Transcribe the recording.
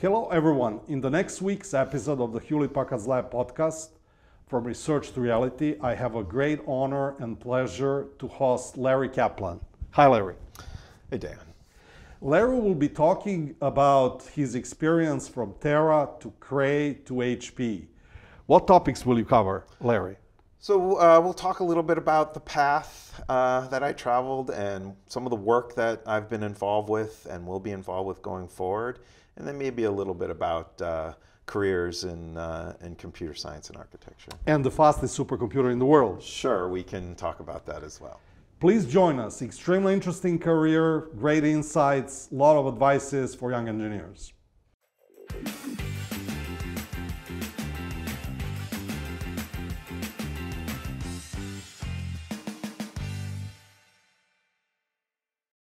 Hello, everyone. In the next week's episode of the Hewlett Packard Lab podcast, From Research to Reality, I have a great honor and pleasure to host Larry Kaplan. Hi, Larry. Hey, Dan. Larry will be talking about his experience from Tera to Cray to HP. What topics will you cover, Larry? So, uh, we'll talk a little bit about the path uh, that I traveled and some of the work that I've been involved with and will be involved with going forward, and then maybe a little bit about uh, careers in, uh, in computer science and architecture. And the fastest supercomputer in the world. Sure, we can talk about that as well. Please join us. Extremely interesting career, great insights, a lot of advices for young engineers.